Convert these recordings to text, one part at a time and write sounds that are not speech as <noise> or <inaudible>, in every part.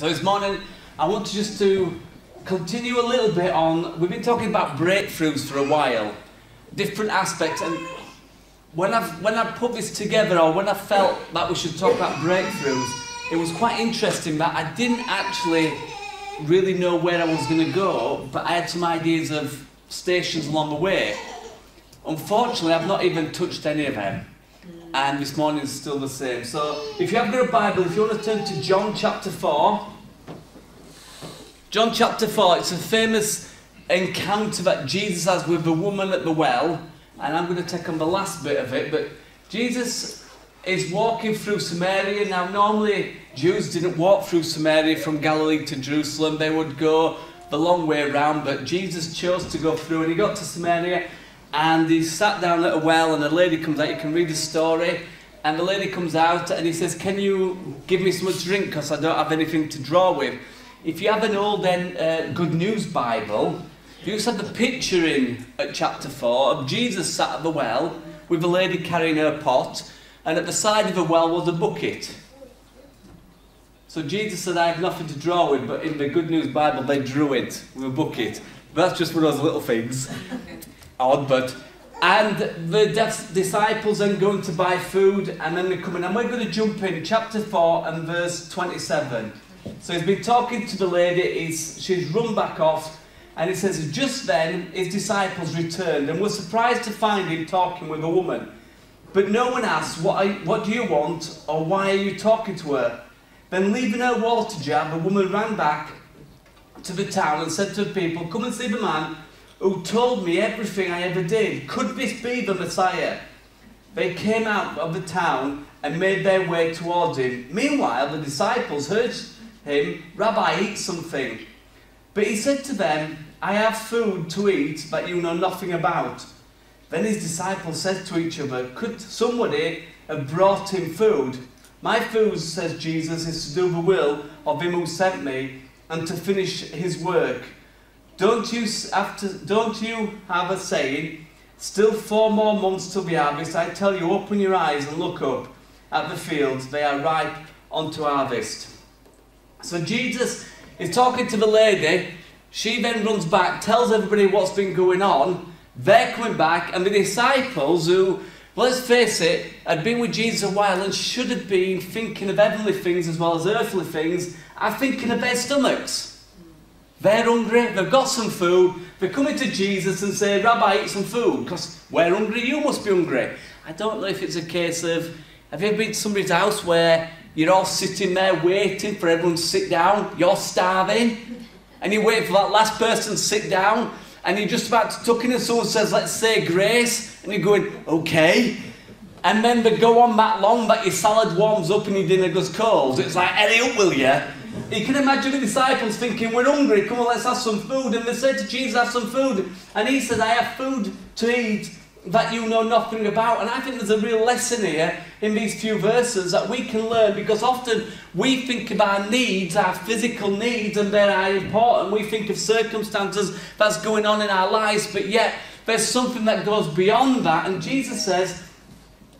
So this morning, I want to just to continue a little bit on. We've been talking about breakthroughs for a while, different aspects, and when I've when I put this together, or when I felt that we should talk about breakthroughs, it was quite interesting that I didn't actually really know where I was going to go, but I had some ideas of stations along the way. Unfortunately, I've not even touched any of them. And this morning is still the same. So, if you have got a Bible, if you want to turn to John chapter 4, John chapter 4, it's a famous encounter that Jesus has with the woman at the well. And I'm going to take on the last bit of it. But Jesus is walking through Samaria. Now, normally Jews didn't walk through Samaria from Galilee to Jerusalem, they would go the long way around. But Jesus chose to go through, and he got to Samaria and he sat down at a well, and a lady comes out. You can read the story. And the lady comes out and he says, Can you give me some drink? Because I don't have anything to draw with. If you have an old uh, Good News Bible, you just have the picture in at chapter 4 of Jesus sat at the well with a lady carrying her pot, and at the side of the well was a bucket. So Jesus said, I have nothing to draw with, but in the Good News Bible they drew it with a bucket. But that's just one of those little things. <laughs> Odd, but. And the disciples then going to buy food, and then they're coming. And we're going to jump in, chapter 4 and verse 27. So he's been talking to the lady, he's, she's run back off, and it says, Just then his disciples returned and were surprised to find him talking with a woman. But no one asked, What, what do you want, or why are you talking to her? Then, leaving her water jar, the woman ran back to the town and said to the people, Come and see the man who told me everything I ever did. Could this be the Messiah? They came out of the town and made their way towards him. Meanwhile, the disciples heard him, Rabbi, eat something. But he said to them, I have food to eat that you know nothing about. Then his disciples said to each other, Could somebody have brought him food? My food, says Jesus, is to do the will of him who sent me and to finish his work. Don't you don't you have a saying, Still four more months till the harvest? I tell you, open your eyes and look up at the fields, they are ripe unto harvest. So Jesus is talking to the lady. She then runs back, tells everybody what's been going on. They're coming back, and the disciples, who, let's face it, had been with Jesus a while and should have been thinking of heavenly things as well as earthly things, are thinking of their stomachs. They're hungry, they've got some food, they're coming to Jesus and say, Rabbi, eat some food, because we're hungry, you must be hungry. I don't know if it's a case of, have you ever been to somebody's house where you're all sitting there waiting for everyone to sit down, you're starving, and you wait for that last person to sit down, and you're just about to tuck in and someone says, let's say grace, and you're going, okay. And then they go on that long that your salad warms up and your dinner goes cold. It's like, hurry up, will you? You can imagine the disciples thinking, We're hungry, come on, let's have some food. And they said to Jesus, Have some food. And he said, I have food to eat that you know nothing about. And I think there's a real lesson here in these few verses that we can learn because often we think of our needs, our physical needs, and they are important. We think of circumstances that's going on in our lives, but yet there's something that goes beyond that. And Jesus says,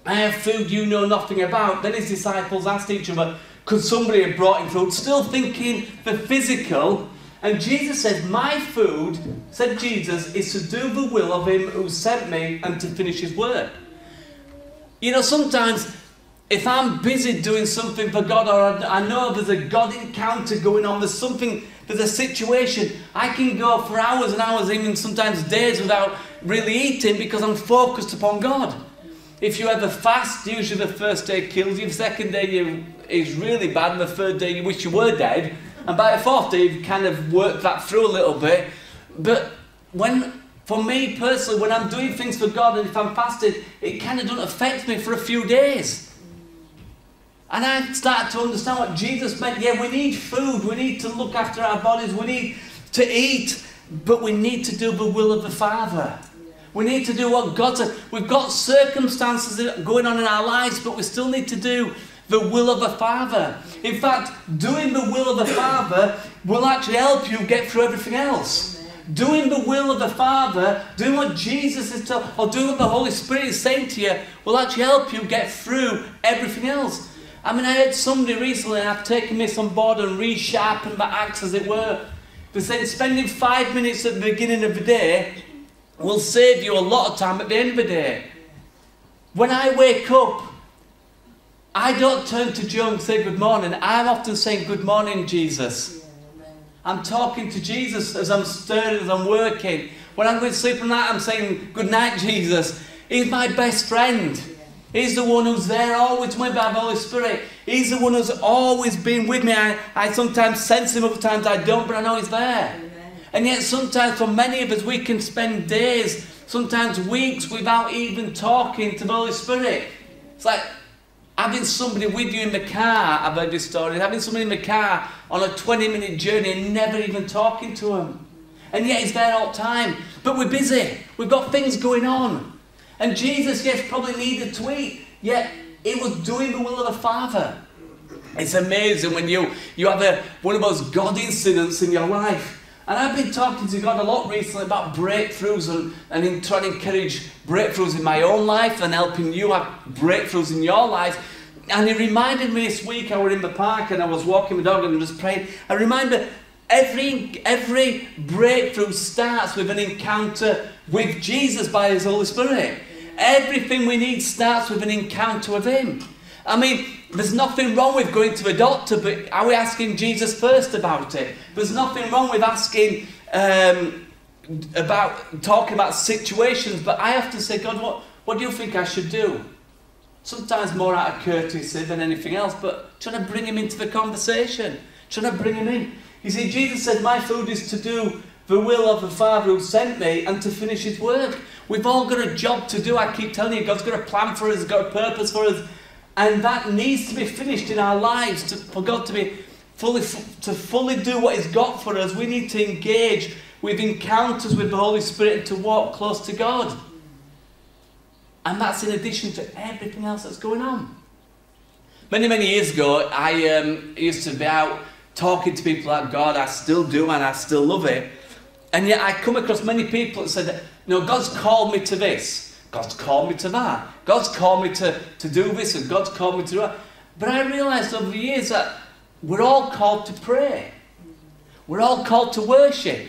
I have food you know nothing about. Then his disciples asked each other, could somebody have brought him food, still thinking the physical. And Jesus said, My food, said Jesus, is to do the will of him who sent me and to finish his work. You know, sometimes if I'm busy doing something for God or I know there's a God encounter going on, there's something, there's a situation, I can go for hours and hours, even sometimes days without really eating because I'm focused upon God. If you ever fast, usually the first day kills you, the second day you, is really bad, and the third day you wish you were dead, and by the fourth day you've kind of worked that through a little bit. But when, for me personally, when I'm doing things for God and if I'm fasting, it kind of doesn't affect me for a few days. And I started to understand what Jesus meant. Yeah, we need food, we need to look after our bodies, we need to eat, but we need to do the will of the Father. We need to do what God said. We've got circumstances going on in our lives, but we still need to do the will of the Father. In fact, doing the will of the Father will actually help you get through everything else. Doing the will of the Father, doing what Jesus is telling, or doing what the Holy Spirit is saying to you, will actually help you get through everything else. I mean, I had somebody recently, and I've taken this on board and resharpened my axe, as it were. They said spending five minutes at the beginning of the day will save you a lot of time at the end of the day. When I wake up, I don't turn to Joe and say good morning. I'm often saying good morning, Jesus. I'm talking to Jesus as I'm stirring, as I'm working. When I'm going to sleep at night, I'm saying good night, Jesus. He's my best friend. He's the one who's there always with me by the Holy Spirit. He's the one who's always been with me. I, I sometimes sense him, other times I don't, but I know he's there. Amen. And yet sometimes for many of us we can spend days, sometimes weeks without even talking to the Holy Spirit. It's like having somebody with you in the car, I've heard this story, having somebody in the car on a 20 minute journey and never even talking to him. And yet he's there all the time. But we're busy. We've got things going on. And Jesus, yes, probably needed to eat, yet he was doing the will of the Father. It's amazing when you, you have a, one of those God incidents in your life. And I've been talking to God a lot recently about breakthroughs and, and in trying to encourage breakthroughs in my own life and helping you have breakthroughs in your life. And he reminded me this week, I was in the park and I was walking the dog and I was praying. I remember every, every breakthrough starts with an encounter with Jesus by his Holy Spirit. Everything we need starts with an encounter with Him. I mean, there's nothing wrong with going to a doctor, but are we asking Jesus first about it? There's nothing wrong with asking um, about talking about situations, but I have to say, God, what, what do you think I should do? Sometimes more out of courtesy than anything else, but trying to bring him into the conversation, trying to bring him in. You see, Jesus said, My food is to do the will of the Father who sent me and to finish his work. We've all got a job to do. I keep telling you, God's got a plan for us, He's got a purpose for us. And that needs to be finished in our lives to, for God to be fully to fully do what He's got for us. We need to engage with encounters with the Holy Spirit and to walk close to God. And that's in addition to everything else that's going on. Many, many years ago, I um, used to be out talking to people like God. I still do, and I still love it. And yet I come across many people that said, no, God's called me to this. God's called me to that. God's called me to, to do this and God's called me to do that. But I realised over the years that we're all called to pray. We're all called to worship.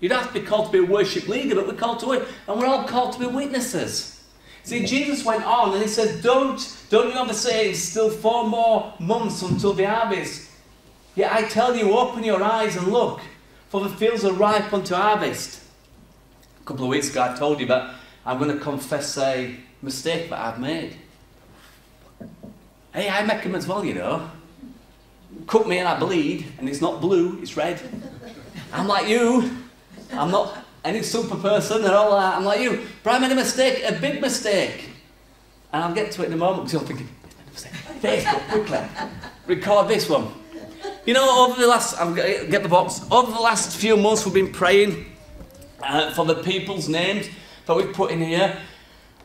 You don't have to be called to be a worship leader, but we're called to worship. And we're all called to be witnesses. See, Jesus went on and he said, Don't, don't you ever say it's still four more months until the harvest. Yet I tell you, open your eyes and look for the fields are ripe unto harvest. A couple of weeks ago, I told you that I'm going to confess a mistake that I've made. Hey, I make them as well, you know. Cut me and I bleed, and it's not blue, it's red. I'm like you. I'm not any super person and all that. I'm like you. But I made a mistake, a big mistake. And I'll get to it in a moment because I'm thinking, Facebook, quickly. Record this one. You know, over the last, I'll get the box, over the last few months we've been praying uh, for the people's names that we've put in here.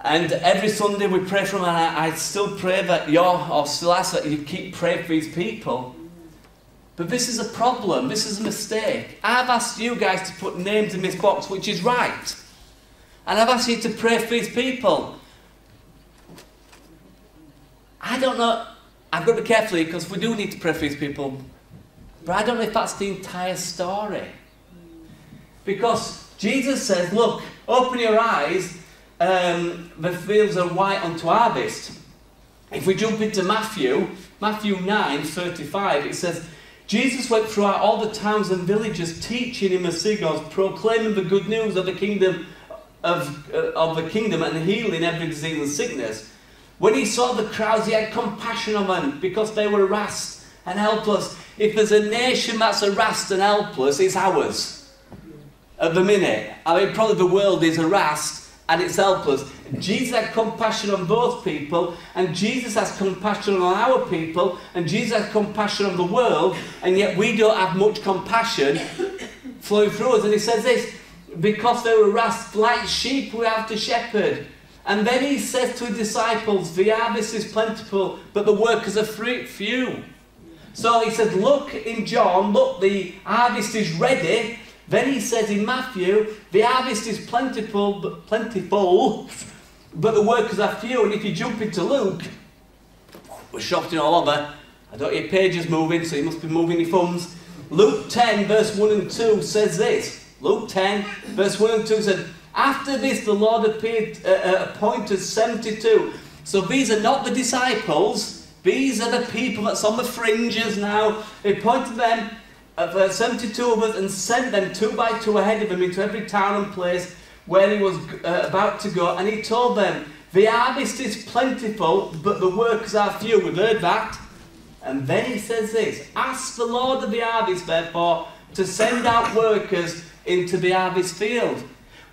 And every Sunday we pray for them, and I, I still pray that you're, or still ask that you keep praying for these people. But this is a problem, this is a mistake. I've asked you guys to put names in this box, which is right. And I've asked you to pray for these people. I don't know, I've got to be careful because we do need to pray for these people. But I don't know if that's the entire story. Because Jesus says, Look, open your eyes, um, the fields are white unto harvest. If we jump into Matthew, Matthew 9 35, it says, Jesus went throughout all the towns and villages, teaching in the synagogues, proclaiming the good news of the kingdom of, uh, of the kingdom and healing every disease and sickness. When he saw the crowds, he had compassion on them because they were harassed and helpless. If there's a nation that's harassed and helpless, it's ours. At the minute, I mean, probably the world is harassed and it's helpless. Jesus had compassion on those people, and Jesus has compassion on our people, and Jesus has compassion on the world, and yet we don't have much compassion flowing through us. And he says this because they were harassed like sheep, we have to shepherd. And then he says to his disciples, The harvest is plentiful, but the workers are few. So he said, Look in John, look, the harvest is ready. Then he says in Matthew, the harvest is plentiful, but plentiful, but the workers are few. And if you jump into Luke, we're shouting all over. I don't hear pages moving, so you must be moving your thumbs. Luke 10, verse 1 and 2 says this. Luke 10, verse 1 and 2 said, After this, the Lord appeared, uh, uh, appointed 72. So these are not the disciples, these are the people that's on the fringes now. He appointed them, uh, 72 of us, and sent them two by two ahead of him into every town and place where he was uh, about to go. And he told them, The harvest is plentiful, but the workers are few. We've heard that. And then he says this Ask the Lord of the harvest, therefore, to send out workers into the harvest field.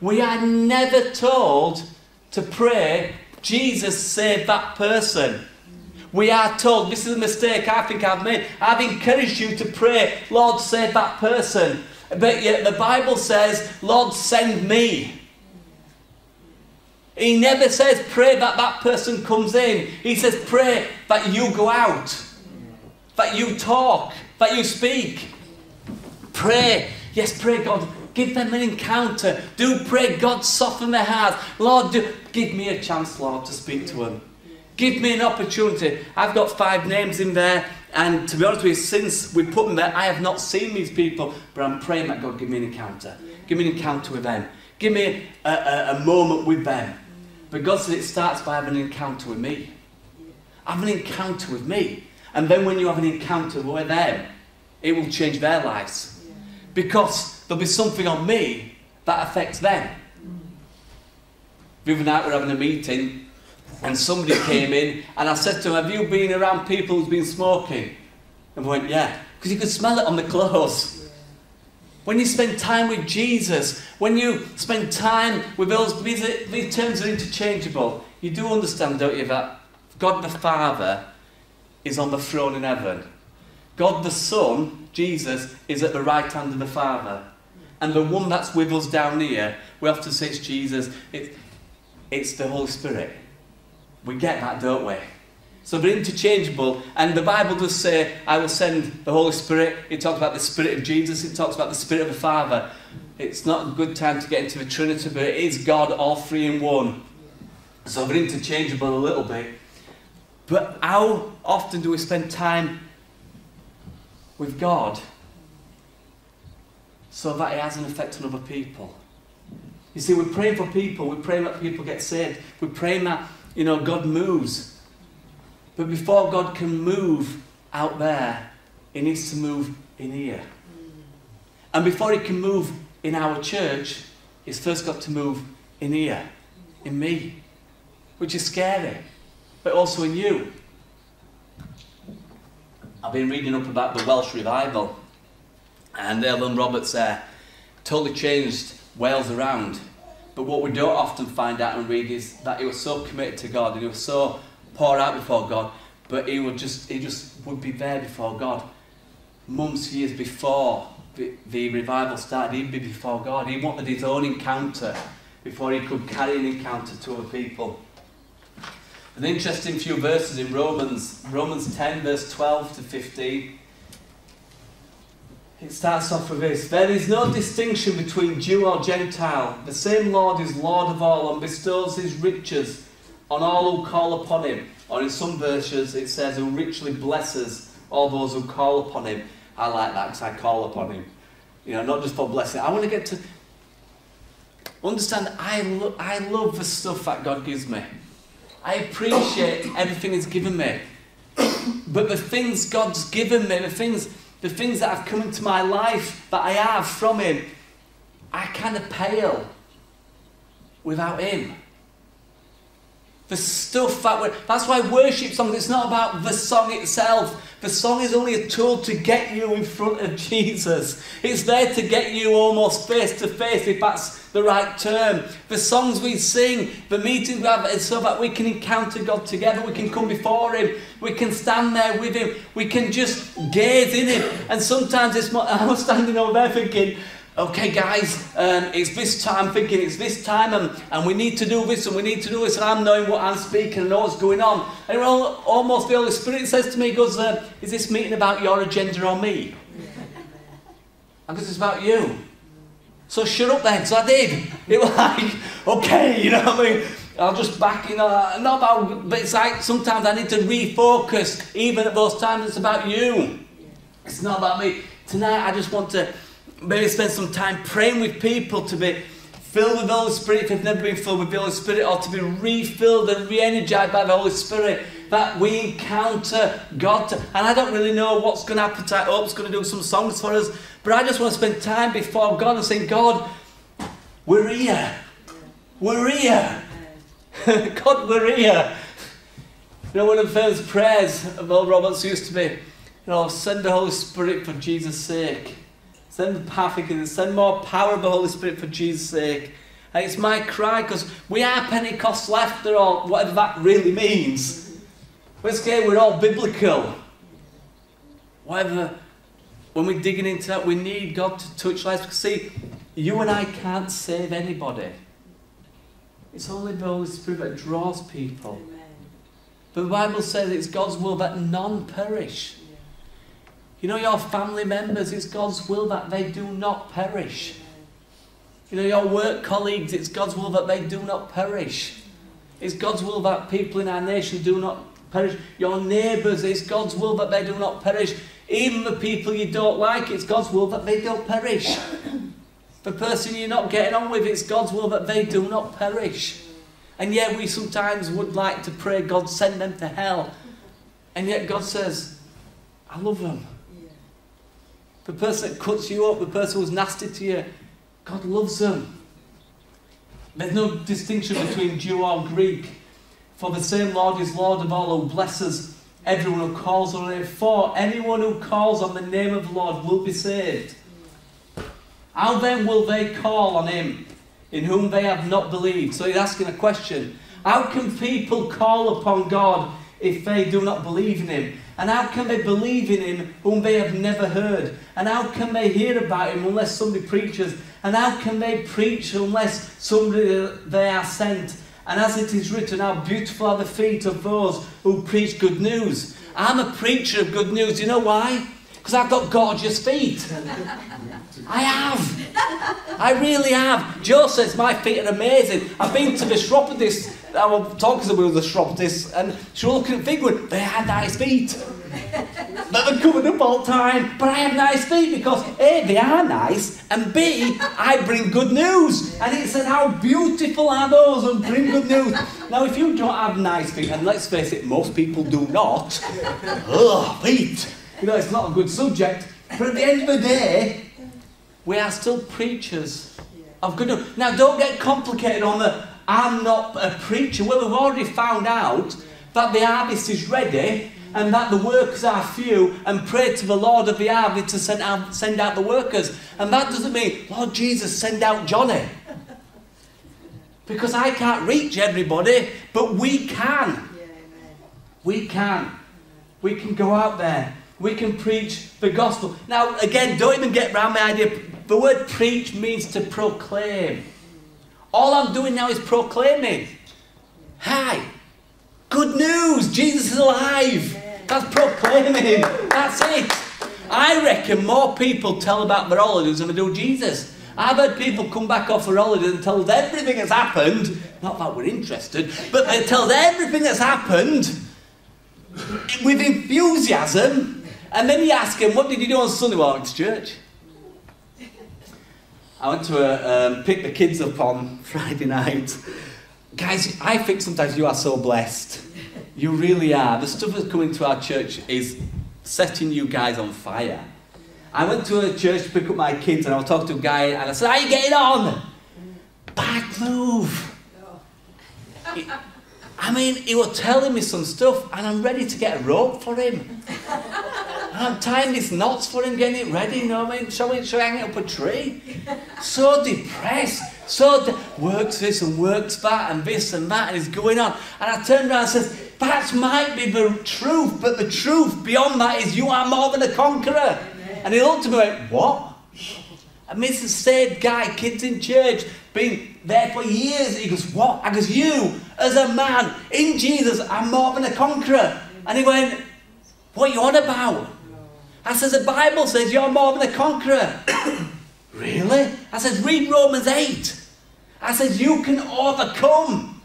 We are never told to pray, Jesus, save that person. We are told, this is a mistake I think I've made. I've encouraged you to pray, Lord, save that person. But yet the Bible says, Lord, send me. He never says, pray that that person comes in. He says, pray that you go out, that you talk, that you speak. Pray. Yes, pray, God, give them an encounter. Do pray, God, soften their hearts. Lord, do, give me a chance, Lord, to speak to them. Give me an opportunity. I've got five names in there, and to be honest with you, since we put them there, I have not seen these people, but I'm praying that God give me an encounter. Give me an encounter with them. Give me a, a, a moment with them. But God said it starts by having an encounter with me. Have an encounter with me. And then when you have an encounter with them, it will change their lives. Because there'll be something on me that affects them. The other night we we're having a meeting and somebody came in and I said to him, Have you been around people who's been smoking? And he went, Yeah, because you could smell it on the clothes. When you spend time with Jesus, when you spend time with those, these, these terms are interchangeable. You do understand, don't you, that God the Father is on the throne in heaven. God the Son, Jesus, is at the right hand of the Father. And the one that's with us down here, we often say it's Jesus, it, it's the Holy Spirit. We get that, don't we? So they're interchangeable, and the Bible does say, I will send the Holy Spirit. It talks about the Spirit of Jesus, it talks about the Spirit of the Father. It's not a good time to get into the Trinity, but it is God, all three in one. So they're interchangeable a little bit. But how often do we spend time with God so that it has an effect on other people? You see, we're praying for people, we're praying that people get saved, we're praying that you know, God moves. But before God can move out there, He needs to move in here. And before He can move in our church, He's first got to move in here, in me, which is scary, but also in you. I've been reading up about the Welsh revival, and Evan Roberts uh, totally changed Wales around. But what we don't often find out and read is that he was so committed to God and he was so poured out before God, but he would just he just would be there before God. Months, years before the, the revival started, he'd be before God. He wanted his own encounter before he could carry an encounter to other people. An interesting few verses in Romans, Romans 10, verse 12 to 15. It starts off with this There is no distinction between Jew or Gentile. The same Lord is Lord of all and bestows his riches on all who call upon him. Or in some versions it says, who richly blesses all those who call upon him. I like that because I call upon him. You know, not just for blessing. I want to get to understand I, lo- I love the stuff that God gives me. I appreciate everything He's given me. But the things God's given me, the things the things that have come into my life that I have from Him, I kind of pale without Him. The stuff that we that's why worship songs, it's not about the song itself. The song is only a tool to get you in front of <laughs> Jesus. It's there to get you almost face to face, if that's the right term. The songs we sing, the meetings we have, is so that we can encounter God together. We can come before Him. We can stand there with Him. We can just gaze in Him. And sometimes it's, <laughs> I'm standing over there thinking, okay, guys, um, it's this time, thinking it's this time, and, and we need to do this, and we need to do this, and I'm knowing what I'm speaking and know what's going on. And all, almost the Holy Spirit says to me, goes, uh, is this meeting about your agenda or me? Because it's about you. So shut up then, so I did. <laughs> It was like, okay, you know what I mean? I'll just back, you know, not about, but it's like sometimes I need to refocus, even at those times it's about you. It's not about me. Tonight I just want to maybe spend some time praying with people to be filled with the Holy Spirit if they've never been filled with the Holy Spirit, or to be refilled and re energized by the Holy Spirit. That we encounter God. And I don't really know what's going to happen. I hope it's going to do some songs for us. But I just want to spend time before God and saying, God, we're here. We're here. <laughs> God, we're here. You know, one of the first prayers of Old Roberts used to be, you know, send the Holy Spirit for Jesus' sake. Send the power, send more power of the Holy Spirit for Jesus' sake. And it's my cry because we are Pentecostal or whatever that really means. It's okay, we're all biblical. Whatever, when we're digging into that, we need God to touch lives. Because see, you and I can't save anybody. It's only the Holy Spirit that draws people. Amen. But the Bible says it's God's will that none perish. You know, your family members, it's God's will that they do not perish. You know, your work colleagues, it's God's will that they do not perish. It's God's will that people in our nation do not perish. Your neighbours, it's God's will that they do not perish. Even the people you don't like, it's God's will that they don't perish. the person you're not getting on with, it's God's will that they do not perish. And yet we sometimes would like to pray, God send them to hell. And yet God says, I love them. The person that cuts you up, the person who's nasty to you, God loves them. There's no distinction between Jew or Greek. For the same Lord is Lord of all who blesses everyone who calls on him. For anyone who calls on the name of the Lord will be saved. How then will they call on him in whom they have not believed? So he's asking a question. How can people call upon God if they do not believe in him? And how can they believe in him whom they have never heard? And how can they hear about him unless somebody preaches? And how can they preach unless somebody uh, they are sent? And as it is written, how beautiful are the feet of those who preach good news. I'm a preacher of good news. You know why? Because I've got gorgeous feet. <laughs> I have. I really have. Joe says my feet are amazing. I've been to the chiropodist. I was talking about the chiropodist, and she was looking at feet they had nice feet. But they're covered up all the time. But I have nice feet because A, they are nice, and B, I bring good news. And it said, How beautiful are those who bring good news. Now, if you don't have nice feet, and let's face it, most people do not, ugh, feet. You know, it's not a good subject. But at the end of the day, we are still preachers of good news. Now, don't get complicated on the I'm not a preacher. Well, we've already found out that the harvest is ready and that the workers are few and pray to the Lord of the harvest to send out, send out the workers. And that doesn't mean, Lord Jesus, send out Johnny. Because I can't reach everybody, but we can. We can. We can go out there. We can preach the gospel. Now, again, don't even get around my idea. The word preach means to proclaim. All I'm doing now is proclaiming. Hi, good news, Jesus is alive. That's proclaiming. That's it. I reckon more people tell about their holidays than they do Jesus. I've heard people come back off their holidays and tell us everything that's happened. Not that we're interested, but they tell us everything that's happened with enthusiasm. And then you ask them, what did you do on Sunday? Well, to church. I went to a, um, pick the kids up on Friday night. Guys, I think sometimes you are so blessed. You really are. The stuff that's coming to our church is setting you guys on fire. I went to a church to pick up my kids and I was talking to a guy and I said, How are you getting on? Bad move. I mean, he was telling me some stuff and I'm ready to get a rope for him. I'm tying these knots for him, getting it ready, you know what I mean? We hang it up a tree? So depressed. So de- works this and works that and this and that and it's going on. And I turned around and said, that might be the truth, but the truth beyond that is you are more than a conqueror. And he looked at me went, what? And Mr. Saved guy, kids in church, been there for years. He goes, what? I goes, you, as a man in Jesus, are more than a conqueror. And he went, what are you on about? I says, the Bible says you're more than a conqueror. <coughs> really? I says, read Romans 8. I says, you can overcome.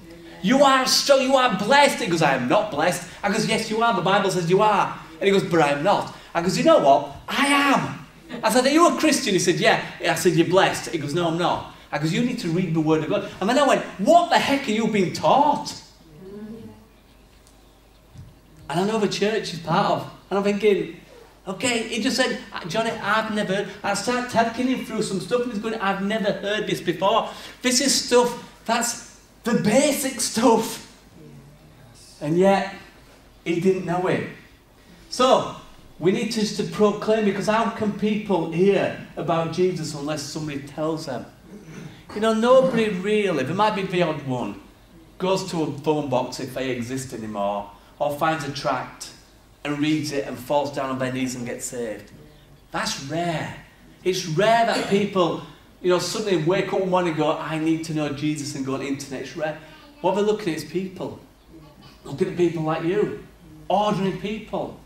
You are strong, you are blessed. He goes, I am not blessed. I goes, Yes, you are. The Bible says you are. And he goes, But I am not. I goes, You know what? I am. I said, Are you a Christian? He said, Yeah. I said, You're blessed. He goes, No, I'm not. I goes, You need to read the Word of God. And then I went, What the heck are you being taught? And I know the church is part of. And I'm thinking, Okay, he just said, Johnny, I've never, I started taking him through some stuff and he's going, I've never heard this before. This is stuff, that's the basic stuff. And yet, he didn't know it. So, we need to just to proclaim because how can people hear about Jesus unless somebody tells them? You know, nobody really, there might be the odd one, goes to a phone box if they exist anymore, or finds a tract and reads it and falls down on their knees and gets saved. That's rare. It's rare that people, you know, suddenly wake up one morning and go, I need to know Jesus and go on the internet. It's rare. What they're looking at is people. Looking at people like you. Ordinary people.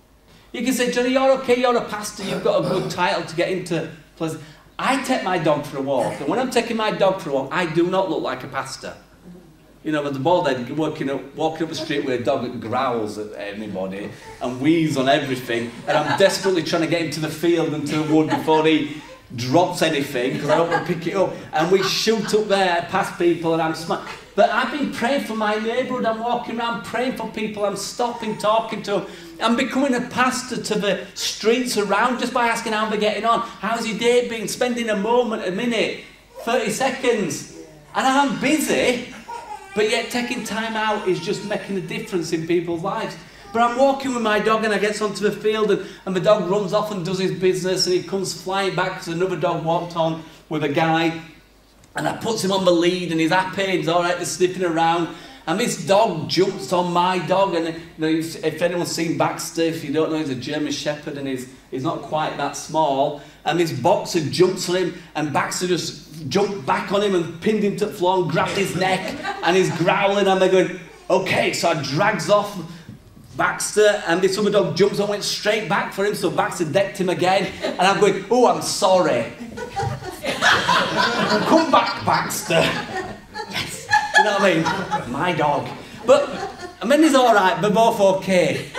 You can say, Johnny, you're okay, you're a pastor, you've got a good title to get into places. I take my dog for a walk, and when I'm taking my dog for a walk, I do not look like a pastor. You know, with the bald head, walking up, walking up the street with a dog that growls at anybody and wheezes on everything, and I'm desperately trying to get him to the field and to the wood before he drops anything because I don't want to pick it up. And we shoot up there past people, and I'm smart. But I've been praying for my neighbourhood. I'm walking around praying for people. I'm stopping, talking to them. I'm becoming a pastor to the streets around just by asking how they're getting on. How's your day been? Spending a moment, a minute, 30 seconds. And I'm busy, but yet taking time out is just making a difference in people's lives. But I'm walking with my dog and I get onto the field and, and the dog runs off and does his business and he comes flying back because another dog walked on with a guy and I puts him on the lead and he's happy, he's all right, he's sniffing around. And this dog jumps on my dog, and you know, if anyone's seen Baxter, if you don't know, he's a German Shepherd, and he's, he's not quite that small. And this boxer jumps on him, and Baxter just jumped back on him and pinned him to the floor and grabbed his neck, and he's growling, and they're going, okay, so I drags off Baxter, and this other dog jumps and went straight back for him, so Baxter decked him again, and I'm going, oh, I'm sorry. Come back, Baxter. Yes. You know what I mean? My dog. But, I mean, he's all right, they're both okay.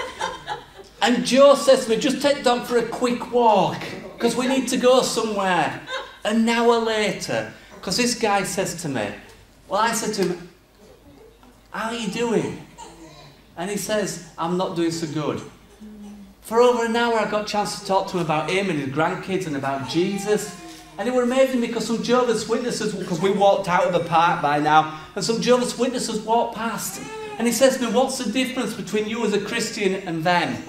And Joe says to me, just take dog for a quick walk, because we need to go somewhere. An hour later, because this guy says to me, well, I said to him, how are you doing? And he says, I'm not doing so good. For over an hour, I got a chance to talk to him about him and his grandkids and about Jesus. And it was amazing because some Jehovah's Witnesses, because we walked out of the park by now, and some Jehovah's Witnesses walked past. And he says to me, What's the difference between you as a Christian and them?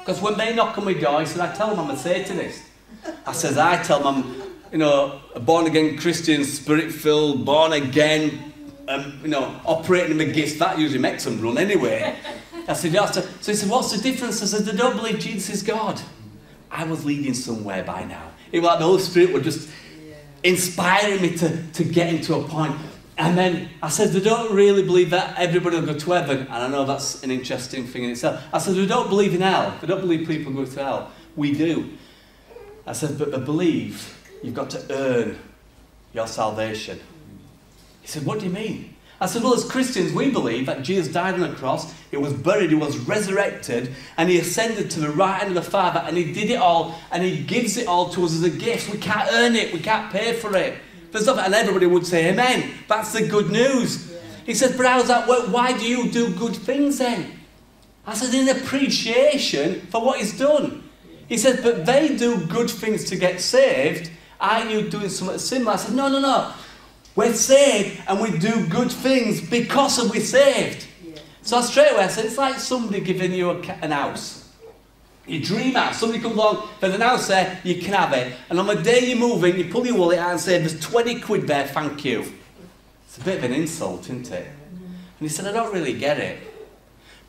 Because when they knock on my door, he said, I tell them I'm a Satanist. I says, I tell them you know, a born again Christian, spirit filled, born again, um, you know, operating gifts. That usually makes them run anyway. I said, yeah. So he said, What's the difference? I said, They don't believe Jesus is God. I was leading somewhere by now. It was like the Holy Spirit was just inspiring me to, to get into a point. And then I said, they don't really believe that everybody will go to heaven. And I know that's an interesting thing in itself. I said, they don't believe in hell. They don't believe people go to hell. We do. I said, but they believe you've got to earn your salvation. He said, what do you mean? I said, well, as Christians, we believe that Jesus died on the cross, he was buried, he was resurrected, and he ascended to the right hand of the Father, and he did it all, and he gives it all to us as a gift. We can't earn it, we can't pay for it. There's nothing, and everybody would say, Amen. That's the good news. He said, but that work? Why do you do good things then? I said, in appreciation for what he's done. He said, but they do good things to get saved. Are you doing something similar? I said, no, no, no. We're saved and we do good things because of we're saved. Yeah. So straight away I said, it's like somebody giving you a, an house. You dream house, somebody comes along, there's an house there, you can have it. And on the day you're moving, you pull your wallet out and say, there's 20 quid there, thank you. It's a bit of an insult, isn't it? And he said, I don't really get it.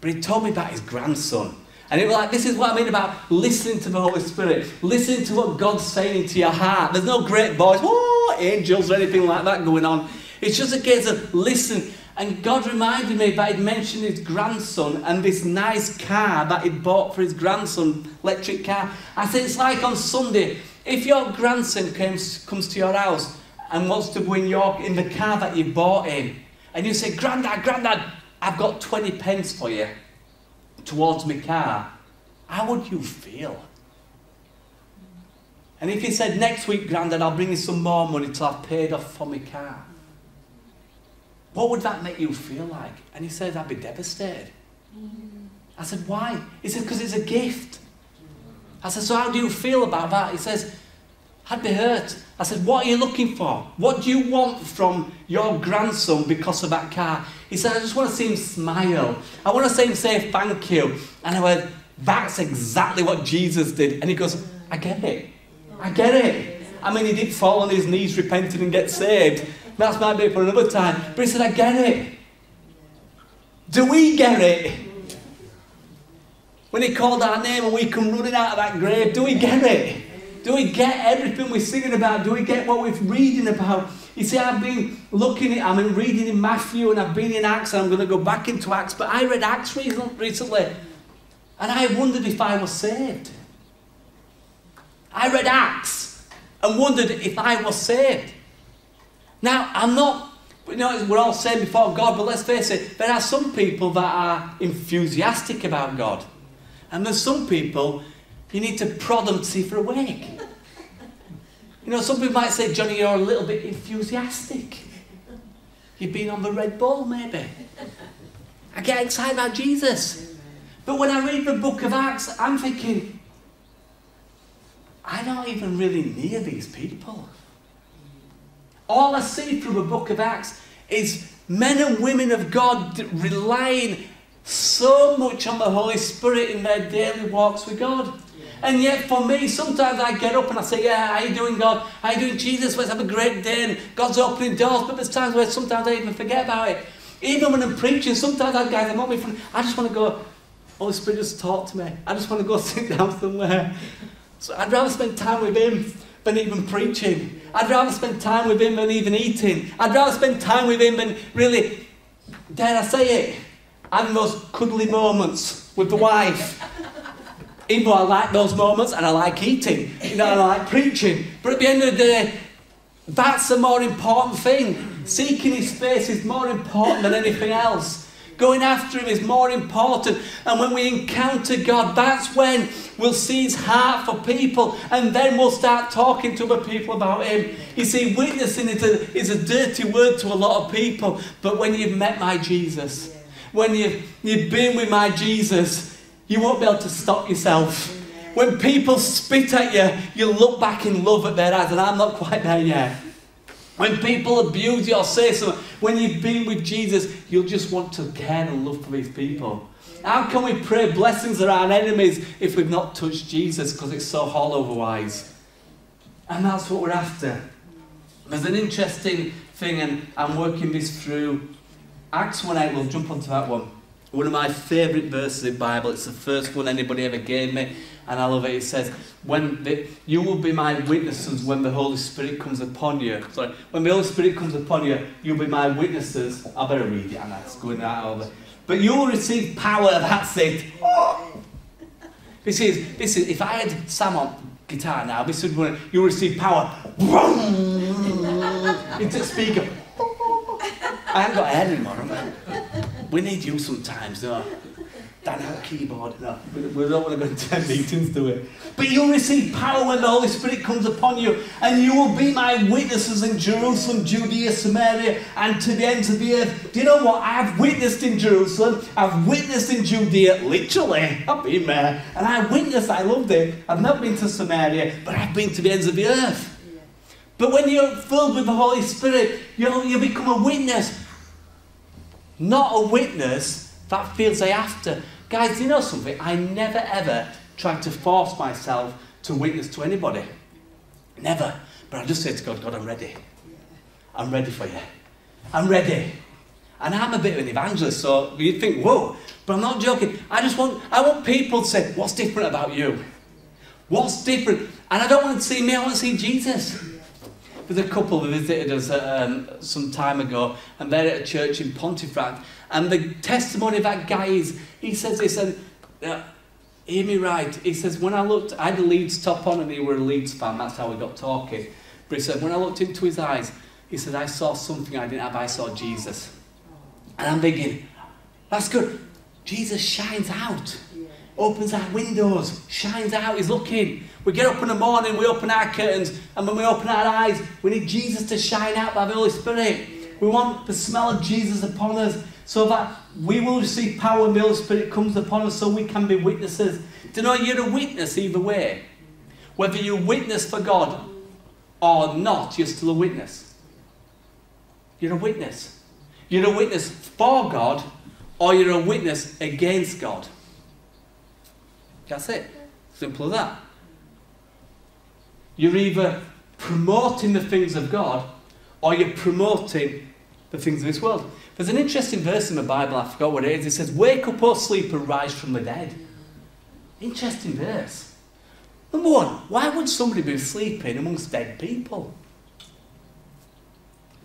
But he told me about his grandson. And it was like, this is what I mean about listening to the Holy Spirit, listening to what God's saying into your heart. There's no great voice, angels or anything like that going on. It's just a case of listen. And God reminded me that He'd mentioned his grandson and this nice car that he'd bought for his grandson, electric car. I said, it's like on Sunday, if your grandson comes, comes to your house and wants to go in, your, in the car that you bought him, and you say, Grandad, Grandad, I've got 20 pence for you towards my car, how would you feel? And if he said, next week, Grandad, I'll bring you some more money till I've paid off for my car, what would that make you feel like? And he says, I'd be devastated. I said, why? He said, because it's a gift. I said, so how do you feel about that? He says, I'd be hurt. I said, what are you looking for? What do you want from your grandson because of that car? He said, I just want to see him smile. I want to see him say thank you. And I went, that's exactly what Jesus did. And he goes, I get it. I get it. I mean, he did fall on his knees, repented, and get saved. That's my be for another time. But he said, I get it. Do we get it? When he called our name and we come running out of that grave, do we get it? Do we get everything we're singing about? Do we get what we're reading about? You see, I've been looking at, I've been reading in Matthew and I've been in Acts and I'm going to go back into Acts, but I read Acts recently and I wondered if I was saved. I read Acts and wondered if I was saved. Now, I'm not, you know, we're all saved before God, but let's face it, there are some people that are enthusiastic about God. And there's some people you need to prod them to see if they're awake. You know, some people might say, Johnny, you're a little bit enthusiastic. You've been on the Red Bull, maybe. I get excited about Jesus. But when I read the book of Acts, I'm thinking, I don't even really near these people. All I see through the book of Acts is men and women of God relying so much on the Holy Spirit in their daily walks with God. And yet, for me, sometimes I get up and I say, Yeah, how you doing, God? How you doing, Jesus? Let's have a great day. And God's opening doors. But there's times where sometimes I even forget about it. Even when I'm preaching, sometimes I guys, I'm on my phone. I just want to go, Holy Spirit, just talk to me. I just want to go <laughs> sit down somewhere. So I'd rather spend time with Him than even preaching. I'd rather spend time with Him than even eating. I'd rather spend time with Him than really, dare I say it, having those cuddly moments with the wife. Even though I like those moments and I like eating, you know, I like preaching. But at the end of the day, that's the more important thing. Seeking His face is more important than anything else. Going after Him is more important. And when we encounter God, that's when we'll see His heart for people. And then we'll start talking to other people about Him. You see, witnessing is a, is a dirty word to a lot of people. But when you've met my Jesus, when you've, you've been with my Jesus, you won't be able to stop yourself. When people spit at you, you look back in love at their eyes, and I'm not quite there yet. When people abuse you or say something, when you've been with Jesus, you'll just want to care and love for these people. How can we pray blessings around enemies if we've not touched Jesus because it's so hollow otherwise? And that's what we're after. There's an interesting thing, and I'm working this through. Acts 1 8, we'll jump onto that one. One of my favourite verses in the Bible. It's the first one anybody ever gave me, and I love it. It says, "When the, you will be my witnesses when the Holy Spirit comes upon you." Sorry, when the Holy Spirit comes upon you, you'll be my witnesses. I better read it, and that's going that over. But you will receive power. That's it. Oh. This is this is. If I had Sam on guitar now, this would be you'll receive power. <laughs> Into speaker. I haven't got hair anymore, have We need you sometimes, no? Dan a keyboard, no. We, don't want to go into meetings, do we? But you'll receive power when the Holy Spirit comes upon you, and you will be my witnesses in Jerusalem, Judea, Samaria, and to the ends of the earth. Do you know what? I've witnessed in Jerusalem, I've witnessed in Judea, literally. I've been there, and I witnessed, I loved it. I've not been to Samaria, but I've been to the ends of the earth. But when you're filled with the Holy Spirit, you'll, you become a witness. Not a witness that feels they have to. Guys, you know something? I never ever tried to force myself to witness to anybody. Never. But I just say to God, God, I'm ready. I'm ready for you. I'm ready. And I'm a bit of an evangelist, so you'd think, whoa, but I'm not joking. I just want I want people to say, what's different about you? What's different? And I don't want to see me, I want to see Jesus. There's a couple who visited us um, some time ago, and they're at a church in Pontefract. And the testimony of that guy is, he says this, and uh, hear me right. He says, when I looked, I had a Leeds top on, and he were a Leeds fan. That's how we got talking. But he said, when I looked into his eyes, he said, I saw something I didn't have. I saw Jesus. And I'm thinking, that's good. Jesus shines out, opens our windows, shines out, he's looking. We get up in the morning, we open our curtains, and when we open our eyes, we need Jesus to shine out by the Holy Spirit. We want the smell of Jesus upon us so that we will receive power and the Holy Spirit comes upon us so we can be witnesses. Do you know you're a witness either way? Whether you witness for God or not, you're still a witness. You're a witness. You're a witness for God or you're a witness against God. That's it. Simple as that. You're either promoting the things of God or you're promoting the things of this world. There's an interesting verse in the Bible, I forgot what it is. It says, Wake up, O sleeper, rise from the dead. Interesting verse. Number one, why would somebody be sleeping amongst dead people?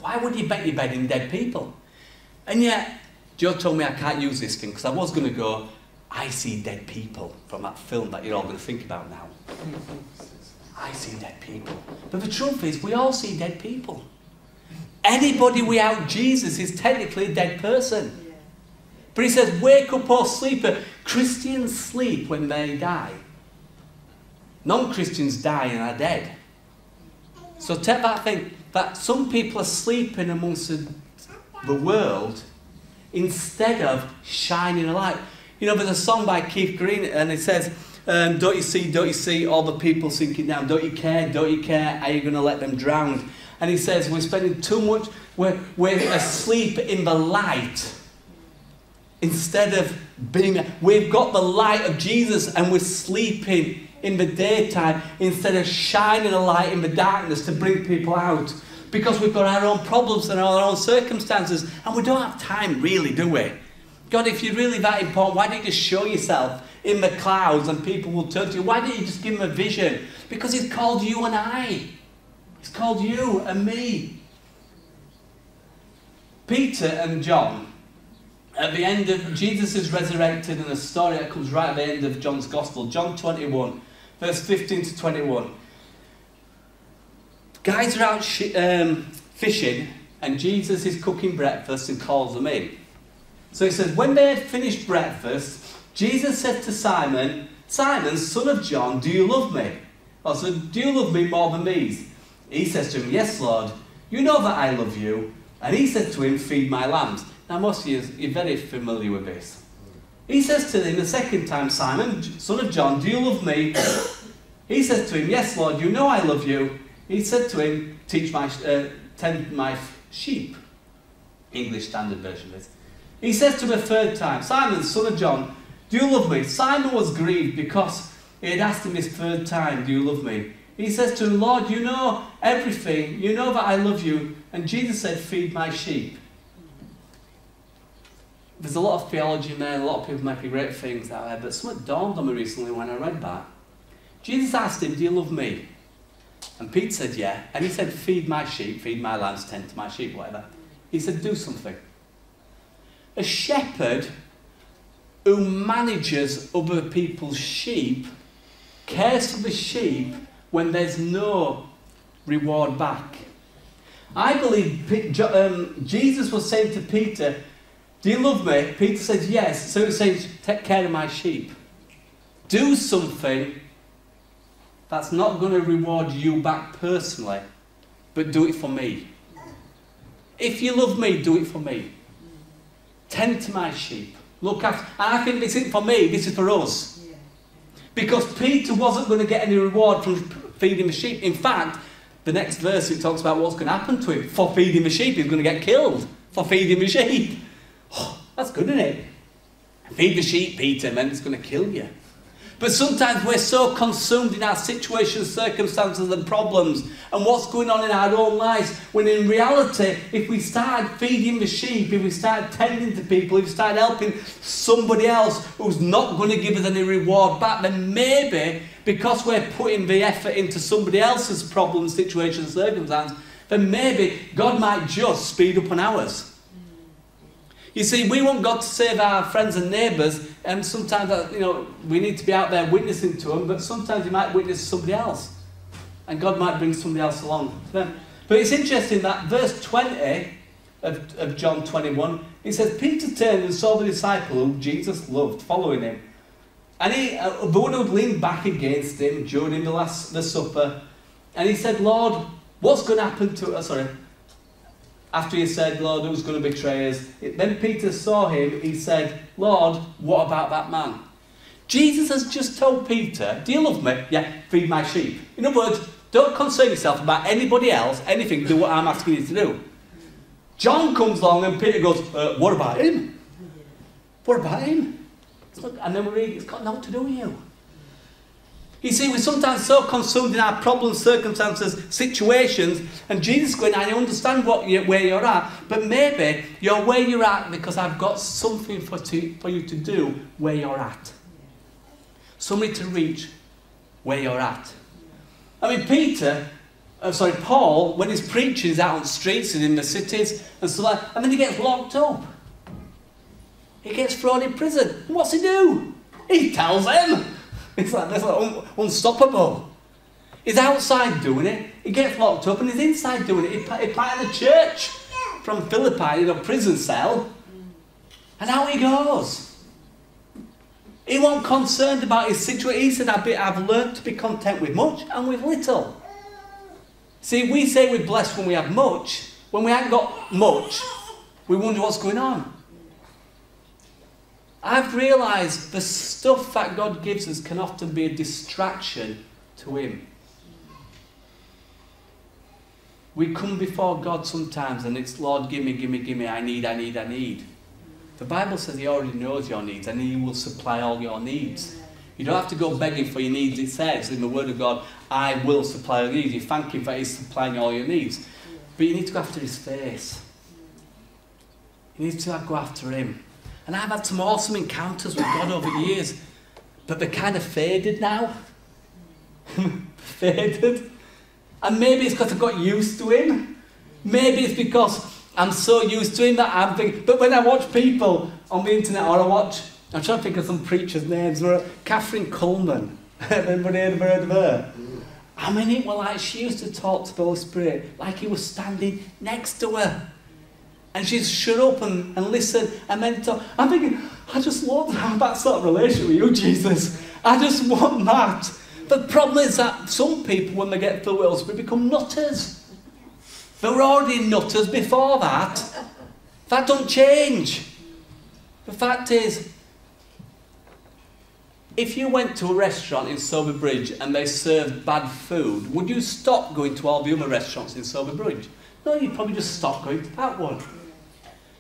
Why would you bet your bed in dead people? And yet, Joe told me I can't use this thing because I was going to go, I see dead people from that film that you're all going to think about now. I see dead people. But the truth is, we all see dead people. Anybody without Jesus is technically a dead person. But he says, wake up, O sleeper. Christians sleep when they die. Non Christians die and are dead. So take that thing that some people are sleeping amongst the world instead of shining a light. You know, there's a song by Keith Green and it says, um, Don't you see, don't you see all the people sinking down? Don't you care, don't you care? Are you going to let them drown? And he says, We're spending too much, we're, we're asleep in the light instead of being. We've got the light of Jesus and we're sleeping in the daytime instead of shining a light in the darkness to bring people out. Because we've got our own problems and our own circumstances, and we don't have time, really, do we? God, if you're really that important, why don't you just show yourself in the clouds and people will turn to you? Why don't you just give them a vision? Because He's called you and I. He's called you and me. Peter and John, at the end of Jesus is resurrected in a story that comes right at the end of John's Gospel, John 21, verse 15 to 21. Guys are out um, fishing, and Jesus is cooking breakfast and calls them in. So he says, When they had finished breakfast, Jesus said to Simon, Simon, son of John, do you love me? Or so, do you love me more than these? He says to him, Yes, Lord, you know that I love you. And he said to him, Feed my lambs. Now, most of you are very familiar with this. He says to him the second time, Simon, son of John, do you love me? <coughs> he says to him, Yes, Lord, you know I love you. He said to him, Teach my, uh, tend my sheep. English Standard Version of this. He says to him a third time, Simon, son of John, do you love me? Simon was grieved because he had asked him his third time, Do you love me? He says to him, Lord, you know everything. You know that I love you. And Jesus said, Feed my sheep. There's a lot of theology in there, a lot of people making great things out there, but something dawned on me recently when I read that. Jesus asked him, Do you love me? And Pete said, Yeah. And he said, Feed my sheep, feed my lambs, tend to my sheep, whatever. He said, Do something. A shepherd who manages other people's sheep cares for the sheep when there's no reward back. I believe um, Jesus was saying to Peter, Do you love me? Peter says, Yes. So he says, Take care of my sheep. Do something that's not going to reward you back personally, but do it for me. If you love me, do it for me. Tend to my sheep. Look after. And I think this isn't for me, this is for us. Because Peter wasn't going to get any reward from feeding the sheep. In fact, the next verse it talks about what's going to happen to him for feeding the sheep. He's going to get killed for feeding the sheep. Oh, <sighs> that's good, isn't it? Feed the sheep, Peter, and then it's going to kill you. But sometimes we're so consumed in our situations, circumstances, and problems and what's going on in our own lives when in reality, if we start feeding the sheep, if we start tending to people, if we start helping somebody else who's not going to give us any reward back, then maybe because we're putting the effort into somebody else's problem, situation, circumstance, then maybe God might just speed up on ours. You see, we want God to save our friends and neighbours, and sometimes, uh, you know, we need to be out there witnessing to them, but sometimes you might witness somebody else. And God might bring somebody else along to them. But it's interesting that verse 20 of, of John 21, He says, Peter turned and saw the disciple whom Jesus loved following him. And he, uh, the one who leaned back against him during the last the supper, and he said, Lord, what's going to happen to us? Sorry. After he said, Lord, who's going to betray us? Then Peter saw him, he said, Lord, what about that man? Jesus has just told Peter, Do you love me? Yeah, feed my sheep. In other words, don't concern yourself about anybody else, anything, do what I'm asking you to do. John comes along and Peter goes, uh, What about him? What about him? and then we read, It's got nothing to do with you. You see, we're sometimes so consumed in our problems, circumstances, situations, and Jesus going, I understand what you, where you're at, but maybe you're where you're at because I've got something for, to, for you to do where you're at. Somebody to reach where you're at. I mean, Peter, uh, sorry, Paul, when he's preaching, he's out on the streets and in the cities and so on, and then he gets locked up. He gets thrown in prison. what's he do? He tells them. It's like, that's like un- unstoppable. He's outside doing it. He gets locked up and he's inside doing it. He's part of the church from Philippi in a prison cell. And out he goes. He wasn't concerned about his situation. He said, I've learned to be content with much and with little. See, we say we're blessed when we have much. When we haven't got much, we wonder what's going on. I've realised the stuff that God gives us can often be a distraction to Him. We come before God sometimes and it's, Lord, give me, give me, give me, I need, I need, I need. The Bible says He already knows your needs and He will supply all your needs. You don't have to go begging for your needs. It says in the Word of God, I will supply your needs. You thank Him for He's supplying all your needs. But you need to go after His face. You need to go after Him. And I've had some awesome encounters with God over the years, but they're kind of faded now. <laughs> faded. And maybe it's because I've got used to Him. Maybe it's because I'm so used to Him that I'm thinking. But when I watch people on the internet or I watch, I'm trying to think of some preachers' names, Kathryn Kuhlman. <laughs> Anybody ever heard of her? I mean, it was like she used to talk to the Holy Spirit like he was standing next to her. And she's shut up and, and listen and then talk. I'm thinking, I just want to have that sort of relationship with you, Jesus. I just want that. The problem is that some people, when they get the Spirit, become nutters. They were already nutters before that. That don't change. The fact is, if you went to a restaurant in Sowerby Bridge and they served bad food, would you stop going to all the other restaurants in Sowerby Bridge? No, you'd probably just stop going to that one.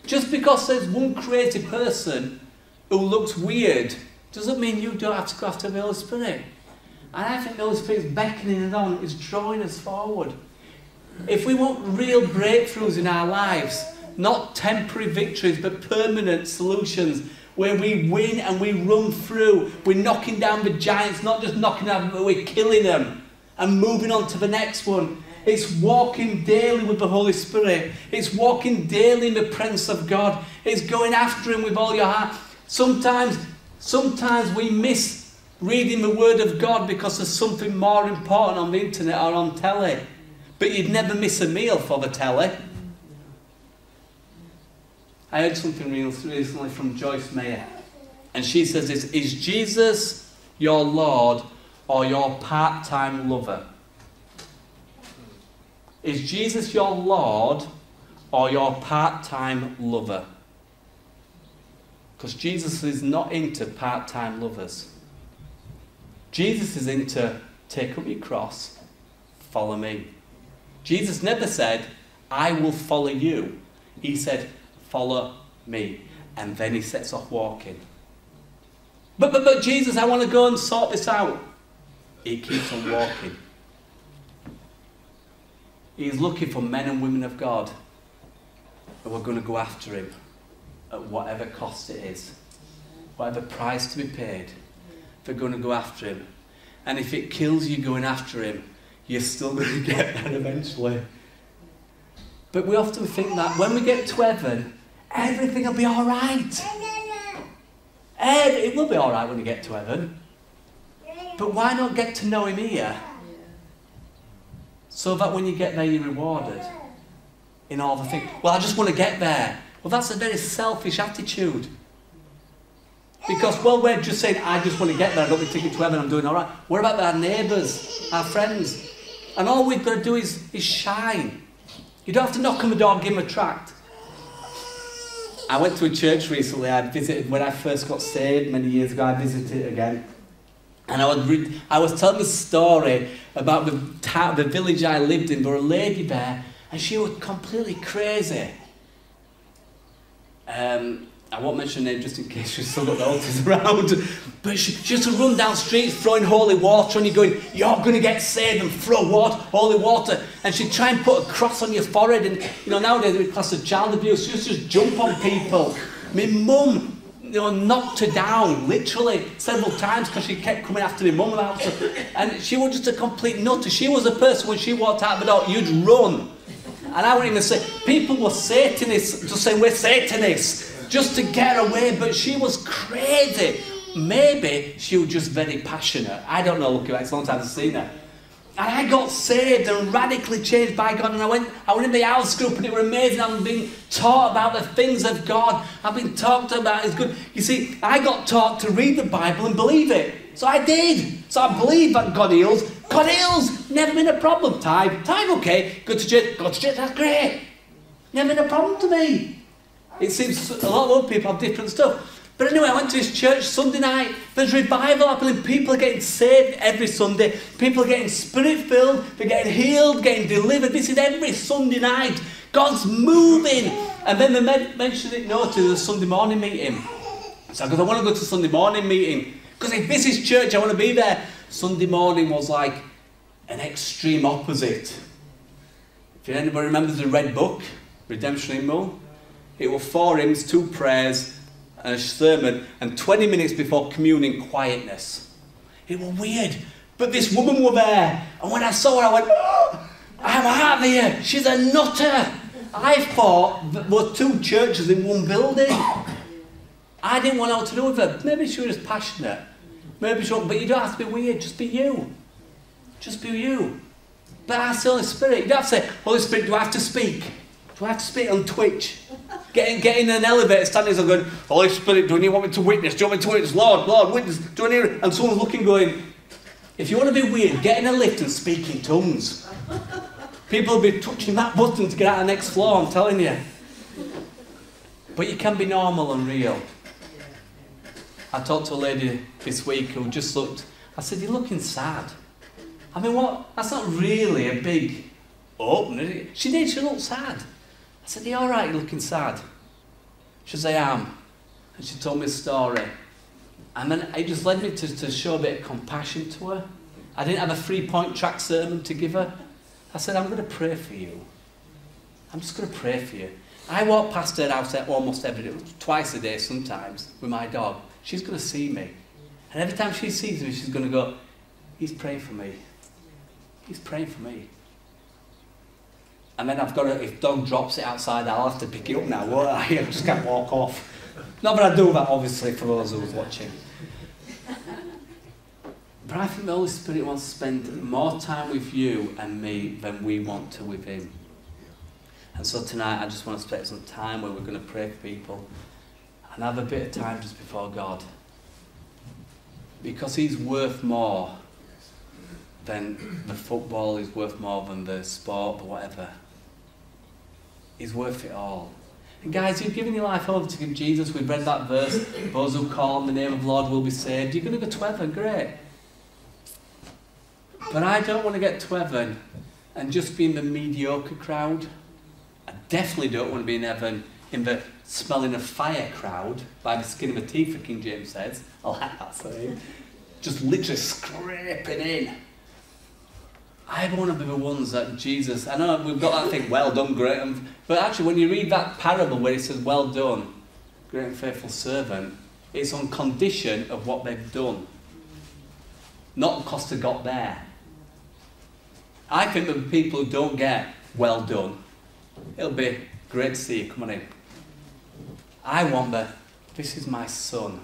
Just because there's one crazy person who looks weird doesn't mean you don't have to go after the Holy Spirit. And I think the Holy is beckoning us on, is drawing us forward. If we want real breakthroughs in our lives, not temporary victories, but permanent solutions where we win and we run through, we're knocking down the giants, not just knocking them, but we're killing them and moving on to the next one. It's walking daily with the Holy Spirit. It's walking daily in the presence of God. It's going after Him with all your heart. Sometimes, sometimes we miss reading the Word of God because there's something more important on the internet or on telly. But you'd never miss a meal for the telly. I heard something recently from Joyce Meyer. And she says this Is Jesus your Lord or your part time lover? Is Jesus your Lord or your part time lover? Because Jesus is not into part time lovers. Jesus is into take up your cross, follow me. Jesus never said, I will follow you. He said, follow me. And then he sets off walking. But, but, but Jesus, I want to go and sort this out. He keeps on walking. He's looking for men and women of God and we're going to go after him at whatever cost it is, whatever price to be paid. We're going to go after him. And if it kills you going after him, you're still going <laughs> to get there eventually. But we often think that when we get to heaven, everything will be all right. It will be all right when you get to heaven. But why not get to know him here? So that when you get there, you're rewarded in all the things. Well, I just want to get there. Well, that's a very selfish attitude. Because, well, we're just saying, I just want to get there, I got my ticket to heaven, I'm doing all right. What about our neighbours, our friends? And all we've got to do is, is shine. You don't have to knock on the door and give them a tract. I went to a church recently. I visited when I first got saved many years ago. I visited it again, and I was re- I was telling the story about the ta- the village I lived in. There was a lady there, and she was completely crazy. Um, I won't mention her name just in case she's still got the altars <laughs> around. But she, she used to run down streets throwing holy water and you're going, you're going to get saved and throw water, holy water. And she'd try and put a cross on your forehead. And, you know, nowadays we class as child abuse. She used to just jump on people. My mum, you know, knocked her down, literally, several times because she kept coming after my mum about stuff. And she was just a complete nutter. She was a person, when she walked out the door, you'd run. And I wouldn't even say, people were Satanists, just saying, we're Satanists just to get away, but she was crazy. Maybe she was just very passionate. I don't know, back, it's a long time I've seen her. And I got saved and radically changed by God. And I went, I went in the house group and it was amazing. I'm being taught about the things of God. I've been talked about. It's good. You see, I got taught to read the Bible and believe it. So I did. So I believe that God heals. God heals. Never been a problem. Time, time, okay. Go to church. Go to church. That's great. Never been a problem to me. It seems a lot of other people have different stuff. But anyway, I went to his church Sunday night. There's revival happening. People are getting saved every Sunday. People are getting spirit filled. They're getting healed, getting delivered. This is every Sunday night. God's moving. And then they mentioned it no to the Sunday morning meeting. So because I want to go to Sunday morning meeting. Because if this is church, I want to be there. Sunday morning was like an extreme opposite. If anybody remembers the red book, Redemption Hymnal, it was four hymns, two prayers, and a sermon, and 20 minutes before communion, quietness. It was weird. But this woman was there, and when I saw her, I went, oh, I'm out of here. She's a nutter. I thought there were two churches in one building. I didn't want out to do with her. Maybe she was passionate. Maybe she was, but you don't have to be weird. Just be you. Just be you. But ask the Holy Spirit. You don't have to say, Holy Spirit, do I have to speak? Do I have to speak on Twitch? Getting get in an elevator, standing there going, Holy Spirit, do you want me to witness? Do you want me to witness? Lord, Lord, witness. Do you I need And someone's looking going, if you want to be weird, get in a lift and speak in tongues. People will be touching that button to get out of the next floor, I'm telling you. But you can be normal and real. I talked to a lady this week who just looked, I said, You're looking sad. I mean, what? That's not really a big open. She did, she looked sad. I said, Are you alright? You're looking sad. She said, I am. And she told me a story. And then it just led me to, to show a bit of compassion to her. I didn't have a three point track sermon to give her. I said, I'm going to pray for you. I'm just going to pray for you. I walk past her house almost every day, twice a day sometimes, with my dog. She's going to see me. And every time she sees me, she's going to go, He's praying for me. He's praying for me. And then I've got to, if dog drops it outside, I'll have to pick it up now, won't I? <laughs> I just can't walk off. Not that I do that, obviously, for those who's watching. But I think the Holy Spirit wants to spend more time with you and me than we want to with Him. And so tonight, I just want to spend some time where we're going to pray for people and have a bit of time just before God. Because He's worth more than the football, He's worth more than the sport, or whatever. He's worth it all. And guys, you've given your life over to Jesus. We've read that verse. Those who call on the name of the Lord will be saved. You're going to go to heaven, great. But I don't want to get to heaven and just be in the mediocre crowd. I definitely don't want to be in heaven in the smelling of fire crowd by the skin of my teeth, King James says. I like that saying. Just literally scraping in. I want to be the ones that Jesus. I know we've got that thing, well done, great. And, But actually, when you read that parable where it says, well done, great and faithful servant, it's on condition of what they've done, not because they got there. I think the people who don't get well done, it'll be great to see you. Come on in. I want the, this is my son,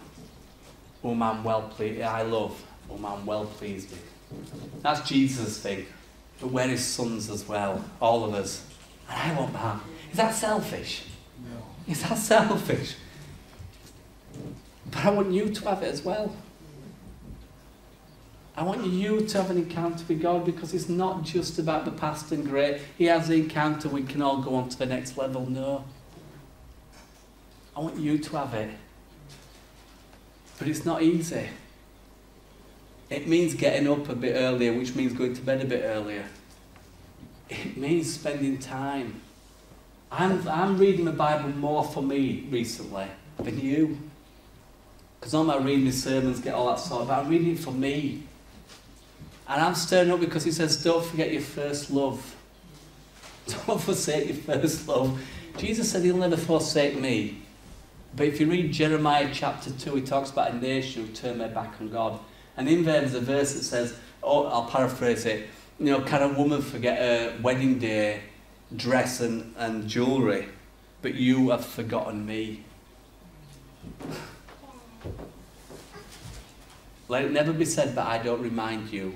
whom I'm well pleased, I love, whom I'm well pleased with. That's Jesus' thing. But we're his sons as well, all of us. And I want that. Is that selfish? No. Is that selfish? But I want you to have it as well. I want you to have an encounter with God because it's not just about the past and great. He has the encounter, we can all go on to the next level. No. I want you to have it. But it's not easy. It means getting up a bit earlier, which means going to bed a bit earlier. It means spending time. I'm, I'm reading the Bible more for me recently than you. Because all my reading my sermons get all that sort of, I'm reading it for me. And I'm stirring up because he says, don't forget your first love. <laughs> Don't forsake your first love. Jesus said he'll never forsake me. But if you read Jeremiah chapter 2, he talks about a nation who turn their back on God. And in there there's a verse that says, oh, I'll paraphrase it, you know, can a woman forget her wedding day dress and, and jewellery, but you have forgotten me? <laughs> Let it never be said that I don't remind you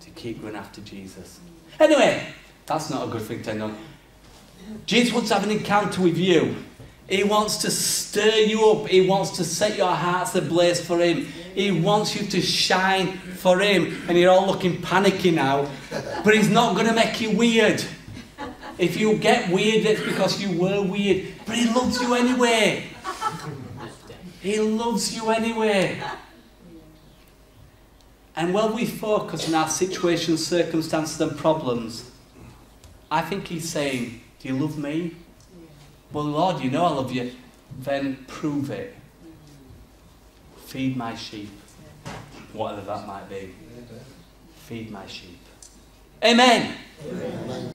to keep going after Jesus. Anyway, that's not a good thing to know. Jesus wants to have an encounter with you. He wants to stir you up. He wants to set your hearts ablaze for Him. He wants you to shine for Him. And you're all looking panicky now. But He's not going to make you weird. If you get weird, it's because you were weird. But He loves you anyway. He loves you anyway. And when we focus on our situations, circumstances, and problems, I think He's saying, Do you love me? Well, Lord, you know I love you. Then prove it. Feed my sheep. Whatever that might be. Feed my sheep. Amen. Amen.